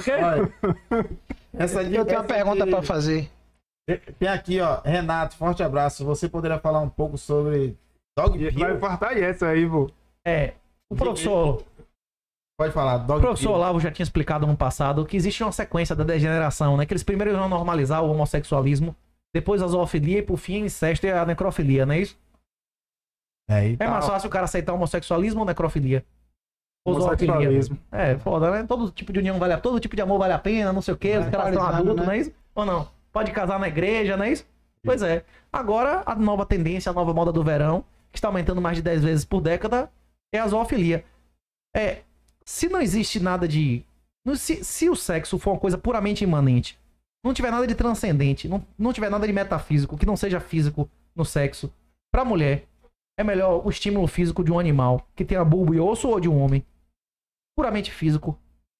Olha, essa Eu tenho uma essa pergunta de- pra fazer. Tem aqui, ó, Renato, forte abraço. Você poderia falar um pouco sobre Dog Vai Pill? infartar essa aí, pô. É, o professor, Pode falar, o Dog professor Pill. Olavo já tinha explicado no passado que existe uma sequência da degeneração, né? Que eles primeiro vão normalizar o homossexualismo, depois a zoofilia e por fim o incesto e a necrofilia, não é isso? É, e É tal. mais fácil o cara aceitar homossexualismo ou necrofilia? Homossexualismo. É, foda, né? Todo tipo de união vale a todo tipo de amor vale a pena, não sei o quê, os Vai caras atualizando, adultos, né? não é isso? Ou não? Pode casar na igreja, não é isso? Pois é. Agora, a nova tendência, a nova moda do verão, que está aumentando mais de 10 vezes por década, é a zoofilia. É, se não existe nada de... Se, se o sexo for uma coisa puramente imanente, não tiver nada de transcendente, não, não tiver nada de metafísico, que não seja físico no sexo, pra mulher, é melhor o estímulo físico de um animal que tenha bulbo e osso ou de um homem? Puramente físico.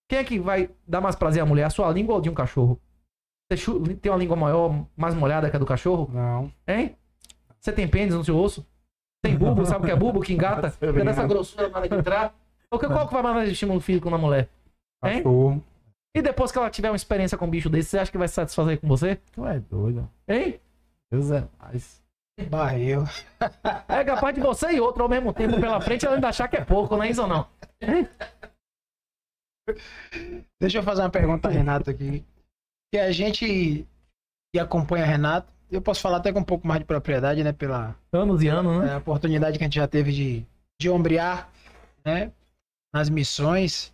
Quem é que vai dar mais prazer à mulher? A sua língua ou de um cachorro? Você tem uma língua maior, mais molhada que a do cachorro? Não. Hein? Você tem pênis no seu osso? Tem bulbo? Sabe o que é bulbo? Que engata? Tem essa não. grossura na hora de entrar? O que, qual que vai mais de estímulo físico na mulher? Hein? Cachorro. E depois que ela tiver uma experiência com um bicho desse, você acha que vai se satisfazer com você? Tu é doido. Hein? Deus é mais. Barril. É capaz de você e outro ao mesmo tempo pela frente, ela ainda achar que é pouco, não é isso ou não? Deixa eu fazer uma pergunta a Renato aqui. Que a gente que acompanha Renato, eu posso falar até com um pouco mais de propriedade, né? Pela Anos e anos, né? é, oportunidade que a gente já teve de, de ombrear, né? Nas missões.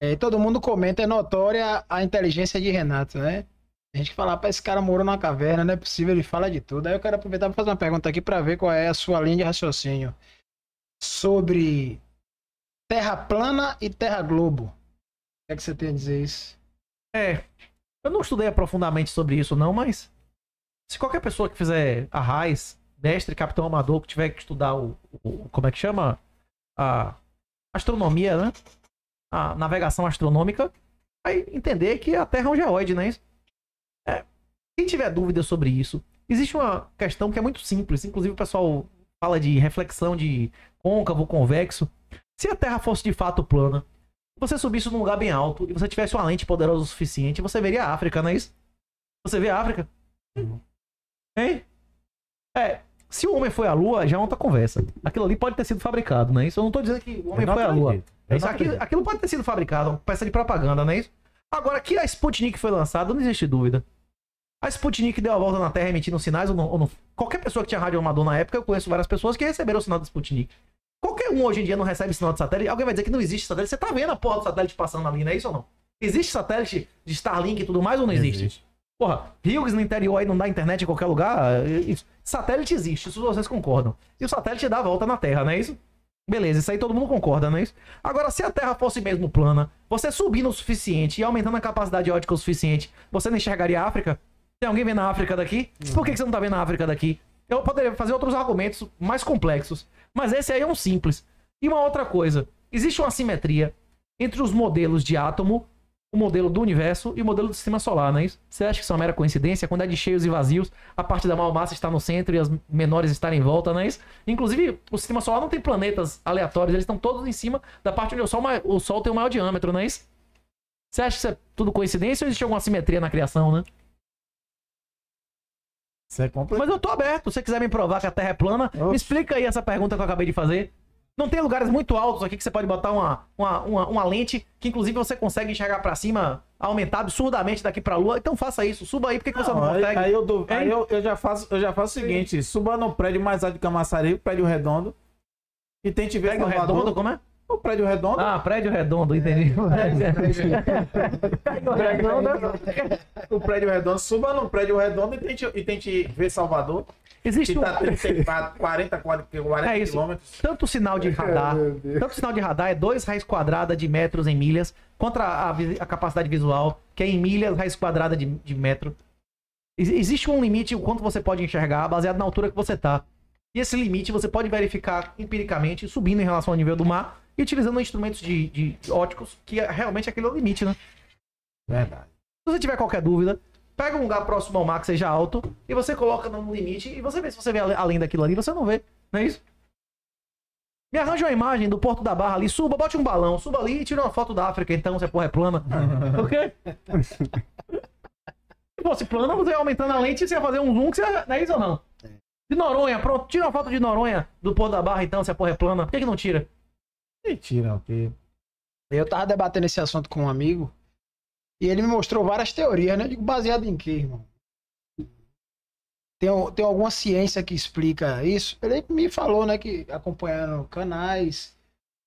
É, todo mundo comenta, é notória a inteligência de Renato, né? A gente fala, pra esse cara morou numa caverna, não é possível, ele fala de tudo. Aí eu quero aproveitar para fazer uma pergunta aqui para ver qual é a sua linha de raciocínio sobre Terra plana e Terra globo. O que é que você tem a dizer isso? É. Eu não estudei profundamente sobre isso, não, mas. Se qualquer pessoa que fizer a RAIS, mestre, capitão amador, que tiver que estudar o. o- como é que chama? A astronomia, né? A navegação astronômica, vai entender que a Terra é um geóide, é isso? É. Quem tiver dúvida sobre isso, existe uma questão que é muito simples. Inclusive o pessoal fala de reflexão de côncavo, convexo. Se a Terra fosse de fato plana, você subisse num lugar bem alto e você tivesse uma lente poderosa o suficiente, você veria a África, não é isso? Você vê a África? Hein? É, se o homem foi à Lua, já é outra conversa. Aquilo ali pode ter sido fabricado, não é isso? Eu não tô dizendo que o homem foi à Lua. Eu Isso, aquilo, aquilo pode ter sido fabricado, uma peça de propaganda, não é isso? Agora, que a Sputnik foi lançada, não existe dúvida. A Sputnik deu a volta na Terra emitindo sinais ou não, ou não? Qualquer pessoa que tinha rádio amador na época, eu conheço várias pessoas que receberam o sinal da Sputnik. Qualquer um hoje em dia não recebe sinal de satélite. Alguém vai dizer que não existe satélite. Você tá vendo a porra do satélite passando ali, não é isso ou não? Existe satélite de Starlink e tudo mais ou não existe? Porra, Hughes no interior aí não dá internet em qualquer lugar. Isso- Satélite existe, isso vocês concordam. E o satélite dá a volta na Terra, não é isso? Beleza, isso aí todo mundo concorda, não é isso? Agora, se a Terra fosse mesmo plana, você subindo o suficiente e aumentando a capacidade ótica o suficiente, você não enxergaria a África? Tem alguém vendo a África daqui? Por que que você não tá vendo a África daqui? Eu poderia fazer outros argumentos mais complexos, mas esse aí é um simples. E uma outra coisa, existe uma simetria entre os modelos de átomo, o modelo do universo e o modelo do sistema solar, não é isso? Você acha que isso é uma mera coincidência? A quantidade de cheios e vazios, a parte da maior massa está no centro e as menores estarem em volta, não é isso? Inclusive, o sistema solar não tem planetas aleatórios, eles estão todos em cima da parte onde o Sol, o Sol tem o maior diâmetro, não é isso? Você acha que isso é tudo coincidência ou existe alguma simetria na criação, né? É. Mas eu tô aberto. Se você quiser me provar que a Terra é plana, me explica aí essa pergunta que eu acabei de fazer. Não tem lugares muito altos aqui que você pode botar uma, uma, uma, uma lente que, inclusive, você consegue enxergar pra cima, aumentar absurdamente daqui pra Lua. Então faça isso. Suba aí. Por que, que você não, aí, consegue? aí eu, dou- aí eu, eu já faço, eu já faço o seguinte: suba no prédio mais alto de Camaçari, prédio redondo, e tente ver Pega o Salvador. redondo, como é? O prédio redondo. Ah, prédio redondo, entendi. Pega o redondo. O prédio redondo, suba no prédio redondo e tente, e tente ver Salvador. Existe Que um... tá 34, 40, 40, 40 É isso. quilômetros. Tanto sinal de radar, tanto sinal de radar é 2 raiz quadrada de metros em milhas, contra a, a capacidade visual, que é em milhas raiz quadrada de, de metro. Ex- Existe um limite o quanto você pode enxergar, baseado na altura que você tá. E esse limite você pode verificar empiricamente, subindo em relação ao nível do mar e utilizando instrumentos de, de óticos, que é realmente aquele é o limite, né? Verdade. Se você tiver qualquer dúvida, pega um lugar próximo ao mar que seja alto e você coloca no limite e você vê se você vê além daquilo ali, você não vê, não é isso? Me arranja uma imagem do Porto da Barra ali, suba, bote um balão, suba ali e tira uma foto da África, então, se a porra é plana. o quê? Se fosse plana, você ia aumentando a lente e você ia fazer um zoom, que você ia... não é isso ou não? De Noronha, pronto, tira uma foto de Noronha do Porto da Barra, então, se a porra é plana. Por que, que não tira? Mentira, ok. Eu tava debatendo esse assunto com um amigo e ele me mostrou várias teorias, né? Eu digo, baseado em quê, irmão? Tem, tem alguma ciência que explica isso? Ele me falou, né, que acompanhando canais.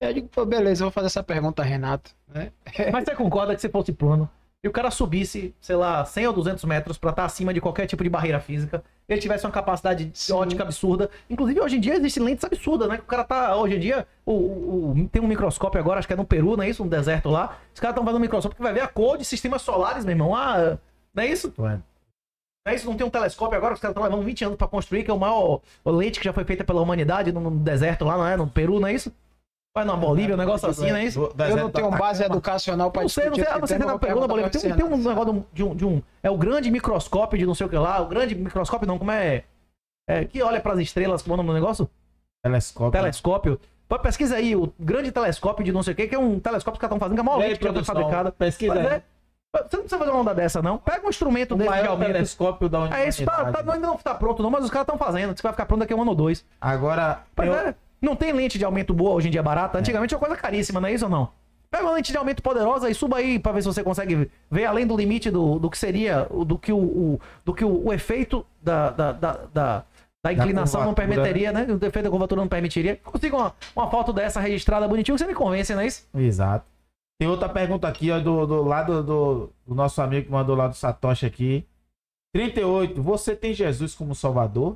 Eu digo, pô, beleza, eu vou fazer essa pergunta Renato, né? Mas você concorda que se fosse plano e o cara subisse, sei lá, 100 ou 200 metros pra estar acima de qualquer tipo de barreira física, ele tivesse uma capacidade Sim. ótica absurda. Inclusive, hoje em dia existem lentes absurdas, né? O cara tá, hoje em dia, o, o- tem um microscópio agora, acho que é no Peru, não é isso? Um deserto lá. Os caras estão fazendo um microscópio que vai ver a cor de sistemas solares, meu irmão. Ah, não é isso? Ué. Não é isso? Não tem um telescópio agora, os caras estão levando 20 anos pra construir, que é o maior lente que já foi feita pela humanidade no, no deserto lá, não é? No Peru, não é isso? Vai na Bolívia, um negócio assim, não é isso? Do- Eu não tenho do base Atacama. educacional pra Não sei, não sei. discutir você tem vou pergunta, Bolívia. Tem, tem um negócio de um, de um. É o grande microscópio de não sei o que lá. O grande microscópio não, como é. é que olha pras estrelas, como é o nome do negócio? Telescópio. Telescópio. Pô, Pesquisa aí, o grande telescópio de não sei o que, que é um telescópio que os caras estão fazendo, que é aí, lente que fabricada. Pesquisa Mas aí. é- Você não precisa fazer uma onda dessa, não. Pega um instrumento O desse de maior aumento. telescópio da É isso, tá, tá, ainda não tá pronto, não, mas os caras estão fazendo. Que vai ficar pronto daqui a um ano ou dois. Agora, eu- é, não tem lente de aumento boa hoje em dia barata. Antigamente é uma coisa caríssima, não é isso ou não? Pega uma lente de aumento poderosa e suba aí pra ver se você consegue ver além do limite do, do que seria, do que o, o- do que o, o efeito da, da, da, da- da inclinação não curvatura, permitiria, né? O efeito da curvatura não permitiria. Consiga uma, uma foto dessa registrada bonitinho, você me convence, não é isso? Exato. Tem outra pergunta aqui, ó, do, do lado do, do nosso amigo que mandou lá do Satoshi aqui. 38. Você tem Jesus como Salvador?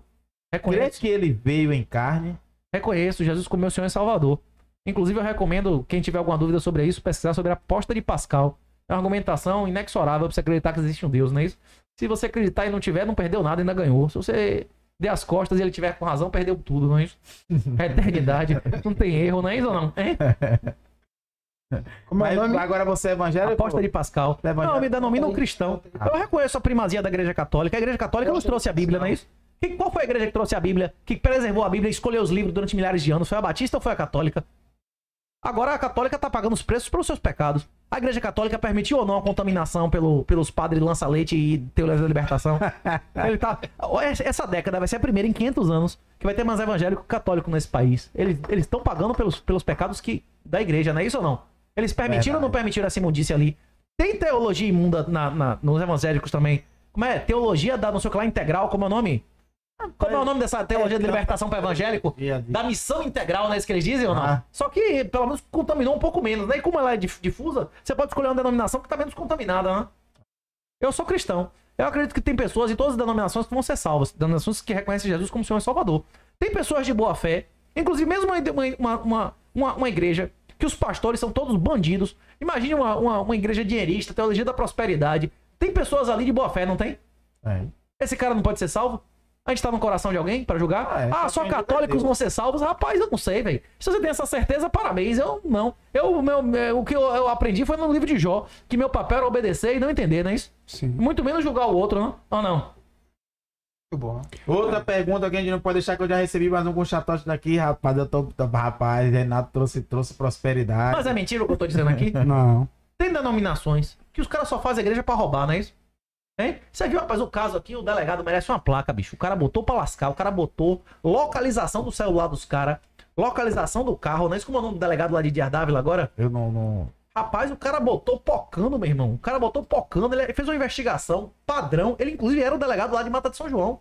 Crê Reconheço, que ele veio em carne? Reconheço Jesus como meu Senhor e Salvador. Inclusive, eu recomendo, quem tiver alguma dúvida sobre isso, pesquisar sobre a aposta de Pascal. É uma argumentação inexorável pra você acreditar que existe um Deus, não é isso? Se você acreditar e não tiver, não perdeu nada, ainda ganhou. Se você der as costas e ele tiver com razão, perdeu tudo, não é isso? É eternidade. Não tem erro, não é isso ou não? Hein? Como é nome? agora você é evangélico? Aposta de Pascal. É Não, eu me denomino um cristão. Eu reconheço a primazia da Igreja Católica. A Igreja Católica nos trouxe a Bíblia, não é isso? Que- qual foi a igreja que trouxe a Bíblia, que preservou a Bíblia e escolheu os livros durante milhares de anos? Foi a Batista ou foi a Católica? Agora a Católica está pagando os preços pelos seus pecados. A Igreja Católica permitiu ou não a contaminação pelo, pelos padres lança-leite e teologia da libertação? Ele tá... Essa década vai ser a primeira em 500 anos que vai ter mais evangélico católico nesse país. Eles estão pagando pelos, pelos pecados que da igreja, não é isso ou não? Eles permitiram ou não Verdade. permitiram essa imundícia ali? Tem teologia imunda na, na- nos evangélicos também. Como é? Teologia da não sei o que lá integral, como é o nome? Como é o nome dessa teologia de libertação para evangélico? Da missão integral, né? Isso que eles dizem ou não? Ah. Só que, pelo menos, contaminou um pouco menos, né? E como ela é dif- difusa, você pode escolher uma denominação que tá menos contaminada, né? Eu sou cristão. Eu acredito que tem pessoas em todas as denominações que vão ser salvas. Denominações que reconhecem Jesus como Senhor e Salvador. Tem pessoas de boa fé. Inclusive, mesmo uma, uma, uma, uma, uma igreja que os pastores são todos bandidos. Imagine uma, uma, uma igreja dinheirista, teologia da prosperidade. Tem pessoas ali de boa fé, não tem? É. Esse cara não pode ser salvo? A gente tá no coração de alguém pra julgar? Ah, é, Ah, só é católicos vão ser salvos? Rapaz, eu não sei, velho. Se você tem essa certeza, parabéns. Eu não. Eu, meu, meu- o que eu, eu aprendi foi no livro de Jó, que meu papel era obedecer e não entender, não é isso? Sim, Muito menos julgar o outro, não? Ou não? muito bom. Outra pergunta que a gente não pode deixar que eu já recebi mais um chatote daqui, rapaz. Eu tô. Rapaz, Renato trouxe, trouxe prosperidade. Mas é mentira o que eu tô dizendo aqui? Não. Tem denominações que os caras só fazem igreja pra roubar, não é isso? Hein? Você viu, rapaz, o caso aqui, o delegado merece uma placa, bicho. O cara botou pra lascar, o cara botou localização do celular dos caras, localização do carro, não é isso como é o nome do delegado lá de Diardávila agora? Eu não. não... Rapaz, o cara botou pocando, meu irmão. O cara botou pocando, ele fez uma investigação padrão. Ele, inclusive, era o delegado lá de Mata de São João.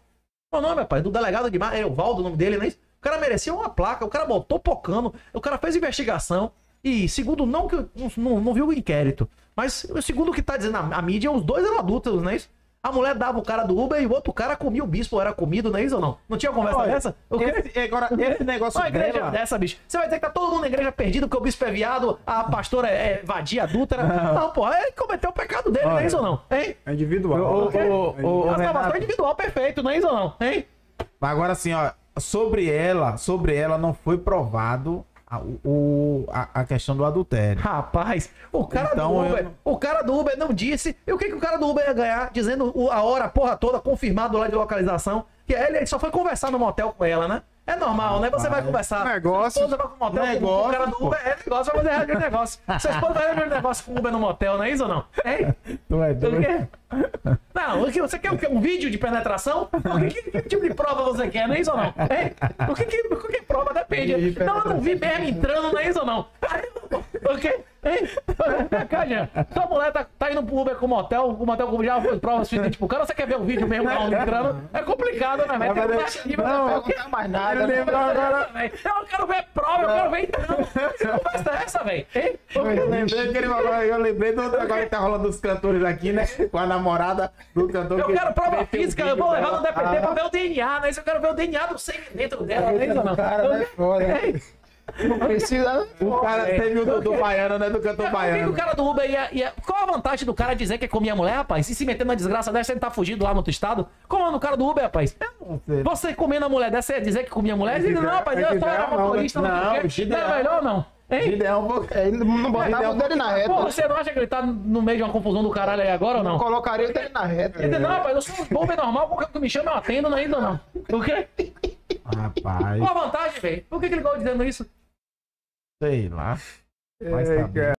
Qual o nome, rapaz? Do delegado de Mata. É o Valdo, o nome dele, não é isso? O cara merecia uma placa, o cara botou pocando, o cara fez investigação. E, segundo, não que não, não viu o inquérito, mas segundo o que tá dizendo a, a mídia, os dois eram adultos, não é isso? A mulher dava o cara do Uber e o outro cara comia o bispo, era comido, não é isso ou não? Não tinha conversa Olha, dessa? O? Esse, agora, esse negócio Uma igreja dela- dessa, bicho. Você vai dizer que tá todo mundo na igreja perdido, que o bispo é viado, a pastora é, é vadia, adúltera. Não. Não, pô, ele cometeu o pecado dele, não é Olha. isso ou não? Hein? É individual. Ô, ô, Ok. ô, ô, ô, a salvação Renato, é individual, perfeito, não é isso ou não? Hein? Agora assim, ó, sobre ela, sobre ela não foi provado a, o, a, a questão do adultério. Rapaz, o cara Então, do eu Uber, não- o cara do Uber não disse. E o que, que o cara do Uber ia ganhar dizendo a hora, a porra toda, confirmado lá de localização? Que ele, ele só foi conversar no motel com ela, né? É normal, né? Você vai conversar. Negócio. Esposa vai pro motel com Negócio, o cara do Uber. É negócio, vai fazer regra de negócio. Esposa vai regra de negócio com o Uber no motel, não é isso ou não? Hein? Tu é O doido. Não, o que- você quer o quê? Um vídeo de penetração? O que, que- que tipo de prova você quer, não é isso ou não? Hein? O que, que, o que prova depende. Não, eu não vi mesmo entrando, não é isso ou não? Aí, O quê? Hein? Vem cá, Jean. Sua mulher tá, tá indo pro Uber com o motel, o motel já foi prova suficiente pro cara, você quer ver o vídeo mesmo da onda entrando? É complicado, né, velho? Tem que mas- dar- Não, mas- não contar mais nada. Eu né? lembro agora. Eu não quero ver prova, eu quero ver entrando. Que conversa é essa, velho? Eu lembrei, que ele falou, eu lembrei do agora que tá rolando dos cantores aqui, né? Com a namorada do cantor. Eu que quero prova física, eu vou levar no DPT pra ver o DNA, né? Isso eu quero ver o DNA do sangue dentro dela, não é isso ou não? Cara, né? Foda. Não precisa. O cara teve o do, do baiano, né? Do cantor que, que o baiano. cara do Uber ia, ia- Qual a vantagem do cara dizer que comia mulher, rapaz? Se se meter numa desgraça dessa, ele tá fugindo lá no outro estado? Como é no cara do Uber, rapaz? sei. Você comendo a mulher dessa, ia dizer que comia mulher? Ele diz, não, rapaz, eu só era motorista, não, não, o. Não Gideão. é melhor ou não? Hein? Gideão, pô. É, ele não botava o dele na Pô, reta. você não acha que ele tá no meio de uma confusão do caralho aí agora ou não? Colocaria o dele na reta. Ele diz, não, rapaz, eu sou um Uber normal, qualquer que me chama eu atendo, não é ou não? O quê? Rapaz, Qual a vantagem, velho? Por que, que ele ficou dizendo isso? Sei lá. Mas tá bom.